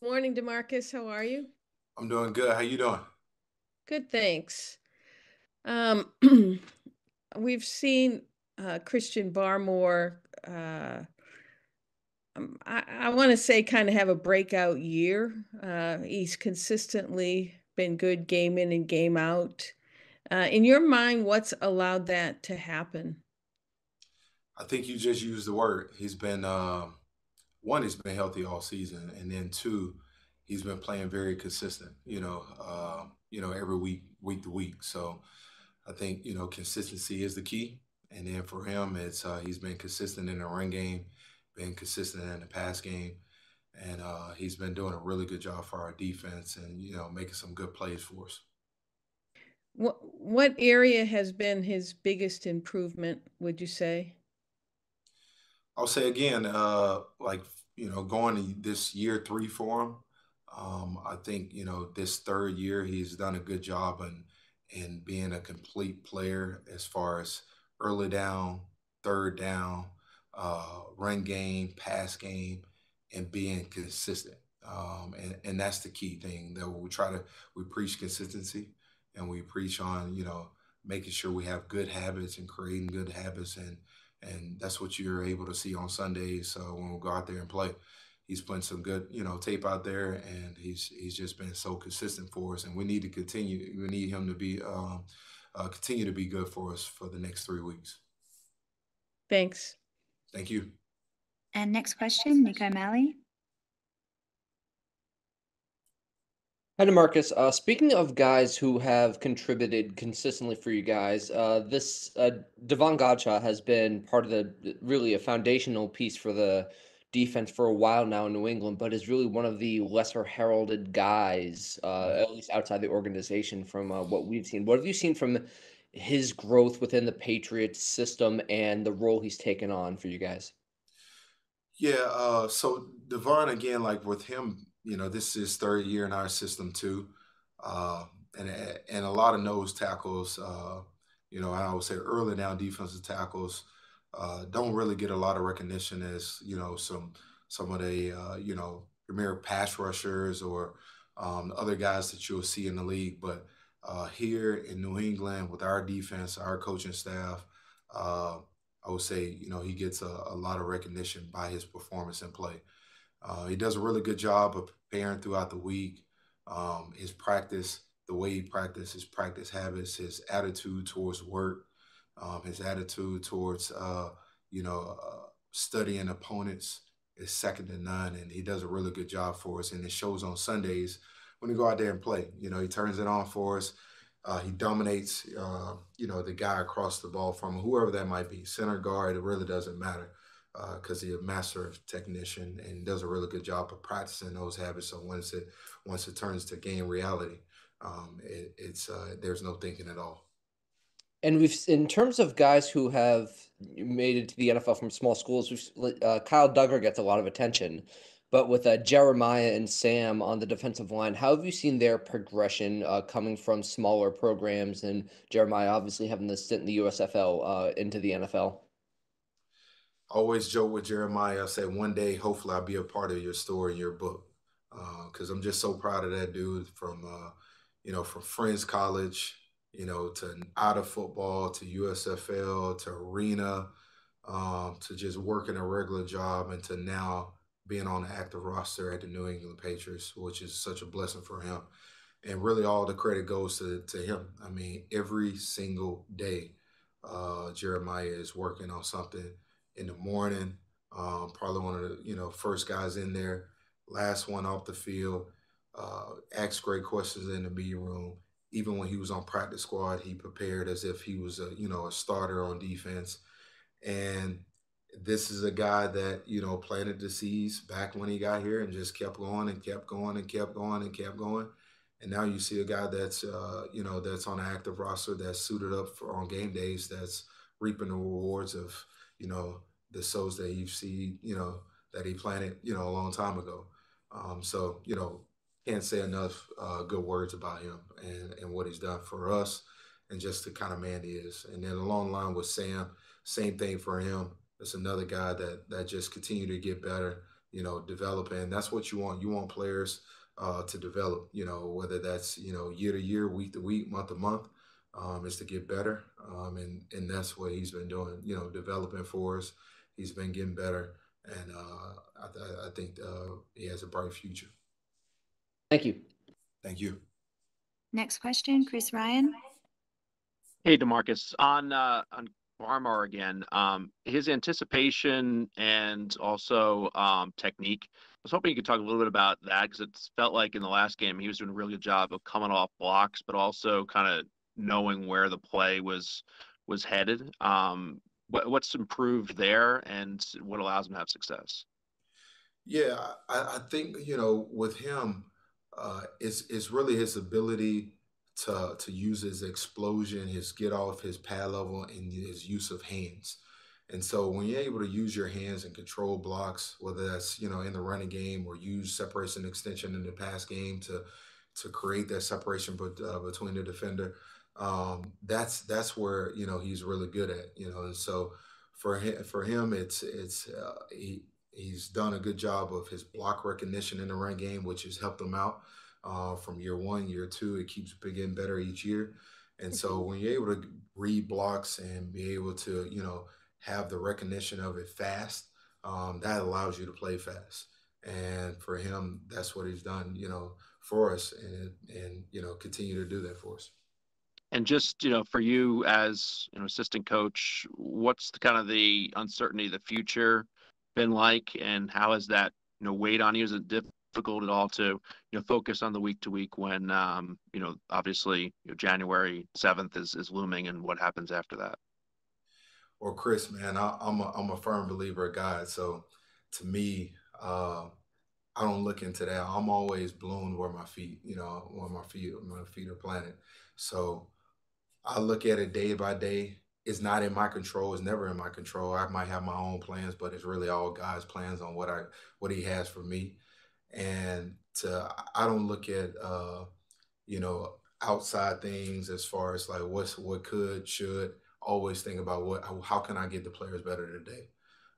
Morning, Demarcus. How are you? I'm doing good. How you doing? Good, thanks. Um, we've seen uh, Christian Barmore. Uh, um, I, I want to say kind of have a breakout year. Uh, he's consistently been good game in and game out. Uh, in your mind, what's allowed that to happen? I think you just used the word. He's been um, one, he's been healthy all season, and then two, he's been playing very consistent. You know, uh, you know, every week, week to week. So I think you know consistency is the key. And then for him, it's uh, he's been consistent in the run game, been consistent in the pass game, and uh, he's been doing a really good job for our defense, and you know, making some good plays for us. What what area has been his biggest improvement? Would you say? I'll say again, uh, like you know, going this year three for him. Um, I think you know this third year he's done a good job in in being a complete player as far as early down, third down, uh, run game, pass game, and being consistent. Um, and and that's the key thing that we try to we preach consistency and we preach on you know making sure we have good habits and creating good habits and and that's what you're able to see on Sundays. So when we go out there and play, he's putting some good, you know, tape out there, and he's he's just been so consistent for us. And we need to continue. We need him to be um, uh, continue to be good for us for the next three weeks. Thanks. Thank you. And next question, Nick O'Malley. Hi, Demarcus. Uh, speaking of guys who have contributed consistently for you guys, uh, this uh, Davon Godchaux has been part of the really a foundational piece for the defense for a while now in New England, but is really one of the lesser heralded guys, uh, at least outside the organization, from uh, what we've seen. What have you seen from his growth within the Patriots system and the role he's taken on for you guys? Yeah. Uh, so Devon again, like with him you know, this is third year in our system too, uh, and and a lot of nose tackles. Uh, you know, I would say early down defensive tackles uh, don't really get a lot of recognition as you know some some of the uh, you know premier pass rushers or um, other guys that you'll see in the league. But uh, here in New England, with our defense, our coaching staff, uh, I would say you know he gets a, a lot of recognition by his performance and play. Uh, he does a really good job of preparing throughout the week. Um, his practice, the way he practices, his practice habits, his attitude towards work, um, his attitude towards, uh, you know, uh, studying opponents is second to none. And he does a really good job for us. And it shows on Sundays when we go out there and play. You know, he turns it on for us. Uh, he dominates, uh, you know, the guy across the ball from whoever that might be, center guard. It really doesn't matter because uh, he's a master technician and does a really good job of practicing those habits. So once it once it turns to game reality, um, it, it's uh, there's no thinking at all. And we've in terms of guys who have made it to the NFL from small schools, uh, Kyle Dugger gets a lot of attention. But with uh, Jeremiah and Sam on the defensive line, how have you seen their progression uh, coming from smaller programs and Jeremiah obviously having the stint in the USFL uh, into the NFL? Always joke with Jeremiah. I said one day, hopefully, I'll be a part of your story, your book, because uh, I'm just so proud of that dude. From uh, you know, from Friends College, you know, to out of football, to USFL, to arena, um, to just working a regular job, and to now being on the active roster at the New England Patriots, which is such a blessing for him. And really, all the credit goes to, to him. I mean, every single day, uh, Jeremiah is working on something in the morning. Um, probably one of the you know first guys in there, last one off the field. Uh, asked great questions in the meeting room. Even when he was on practice squad, he prepared as if he was a you know a starter on defense. And this is a guy that you know planted the seeds back when he got here and just kept going and kept going and kept going and kept going. And now you see a guy that's uh, you know that's on an active roster that's suited up for on game days that's reaping the rewards of you know the souls that you see, you know, that he planted, you know, a long time ago. Um, so, you know, can't say enough uh, good words about him and, and what he's done for us and just the kind of man he is. And then along the line with Sam, same thing for him. It's another guy that that just continued to get better, you know, developing. That's what you want. You want players uh, to develop. You know, whether that's you know year to year, week to week, month to month, um, is to get better. Um, and and that's what he's been doing. You know, developing for us. He's been getting better, and uh, I, th- I, think uh, he has a bright future. Thank you. Thank you. Next question, Chris Ryan. Hey, Demarcus. On uh, on Barmore again, um, his anticipation and also um, technique. I was hoping you could talk a little bit about that because it felt like in the last game he was doing a really good job of coming off blocks, but also kind of knowing where the play was was headed. Um, what, what's improved there, and what allows him to have success? Yeah, I, I think you know with him, uh, it's it's really his ability to to use his explosion, his get off, his pad level, and his use of hands. And so when you're able to use your hands and control blocks, whether that's you know in the running game or use separation extension in the pass game to to create that separation but, uh, between the defender, um, that's that's where you know he's really good at. You know, and so for him for him it's it's uh, he he's done a good job of his block recognition in the run game, which has helped him out uh, from year one, year two. It keeps getting better each year. And so mm-hmm. when you're able to read blocks and be able to, you know, have the recognition of it fast, um, that allows you to play fast. And for him, that's what he's done, you know, for us and, and, you know, continue to do that for us. And just, you know, for you as, you know, assistant coach, what's the kind of the uncertainty of the future been like and how has that, you know, weighed on you? Is it difficult at all to you know focus on the week to week when um, you know obviously you know, January seventh is is looming and what happens after that. Well, Chris, man, I, am a I'm a firm believer of God. So to me, uh, I don't look into that. I'm always blown where my feet, you know, where my feet my feet are planted. So I look at it day by day. It's not in my control. It's never in my control. I might have my own plans, but it's really all God's plans on what I what He has for me and to I don't look at uh, you know outside things as far as like what's what could should always think about what how can I get the players better today.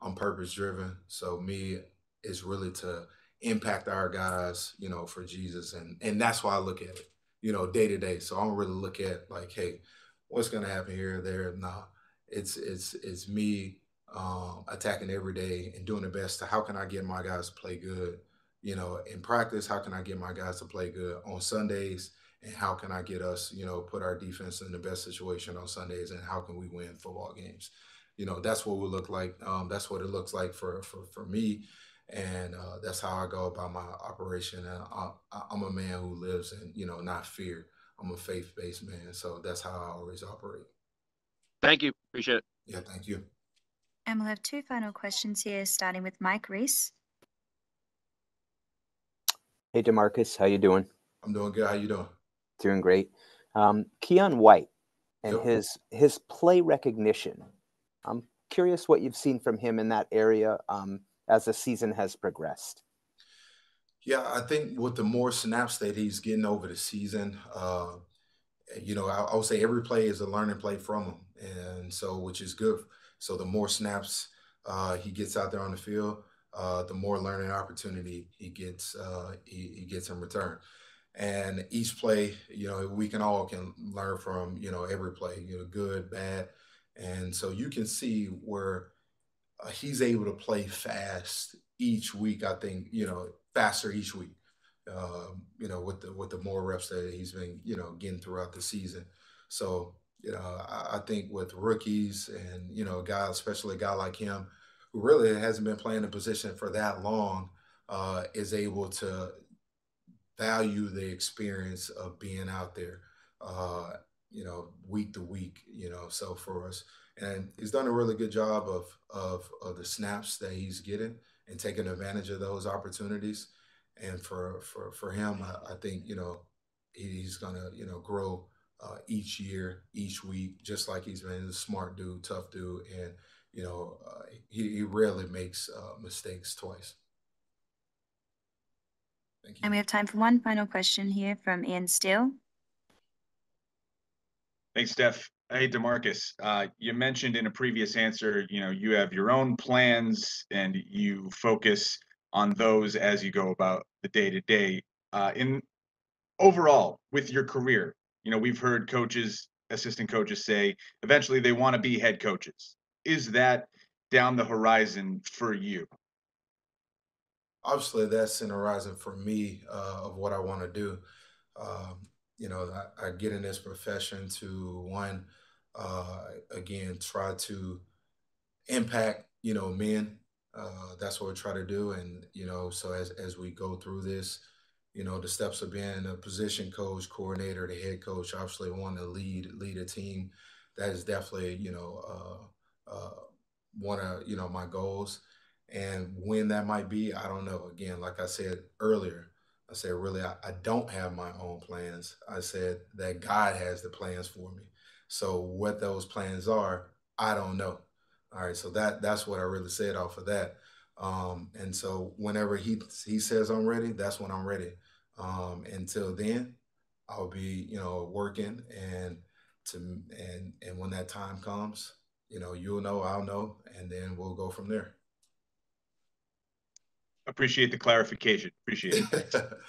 I'm purpose driven, so me is really to impact our guys, you know, for Jesus, and and that's why I look at it, you know, day to day. So I don't really look at like, hey, what's gonna happen here or there. Nah, it's it's it's me um, attacking every day and doing the best to how can I get my guys to play good you know, in practice, how can I get my guys to play good on Sundays? And how can I get us, you know, put our defense in the best situation on Sundays? And how can we win football games? You know, that's what we look like. Um, that's what it looks like for for, for me. And uh, that's how I go about my operation. And I, I'm a man who lives in, you know, not fear. I'm a faith based man. So that's how I always operate. Thank you. Appreciate it. Yeah, thank you. And we'll have two final questions here, starting with Mike Reiss. Hey, Demarcus, how you doing? I'm doing good. How you doing? Doing great. Um, Keion White and yep. his his play recognition. I'm curious what you've seen from him in that area um, as the season has progressed. Yeah, I think with the more snaps that he's getting over the season, uh, you know, I, I, would say every play is a learning play from him, and so which is good. So the more snaps uh, he gets out there on the field, uh, the more learning opportunity he gets uh, he, he, gets in return. And each play, you know, we can all can learn from you know every play, you know, good, bad, and so you can see where he's able to play fast each week. I think you know faster each week. Um, you know, with the with the more reps that he's been you know getting throughout the season. So you know, I, I think with rookies and you know, guys, especially a guy like him who really hasn't been playing the position for that long, uh, is able to value the experience of being out there, uh, you know, week to week, you know, so for us. And he's done a really good job of, of, of the snaps that he's getting and taking advantage of those opportunities. And for, for, for him, I, I think, you know, he's going to, you know, grow uh, each year, each week, just like he's been a smart dude, tough dude. And, you know, uh, he, he rarely makes uh, mistakes twice. Thank you. And we have time for one final question here from Ian Steele. Thanks, Steph. Hey, Demarcus, uh, you mentioned in a previous answer, you know, you have your own plans and you focus on those as you go about the day to day. In overall, with your career, you know, we've heard coaches, assistant coaches say eventually they want to be head coaches. Is that down the horizon for you? Obviously, that's in horizon for me uh, of what I want to do. Um, you know, I, I, get in this profession to one, uh, again, try to impact, you know, men. Uh, that's what we try to do. And, you know, so as, as we go through this, you know, the steps of being a position coach, coordinator, the head coach, obviously want to lead, lead a team. That is definitely, you know, uh, uh, one of, you know, my goals. And when that might be, I don't know. Again, like I said earlier, I said, really, I, I, don't have my own plans. I said that God has the plans for me. So what those plans are, I don't know. All right. So that that's what I really said off of that. Um, and so whenever he he says I'm ready, that's when I'm ready. Um, until then, I'll be, you know, working and to and and when that time comes, you know, you'll know, I'll know, and then we'll go from there. Appreciate the clarification. Appreciate it.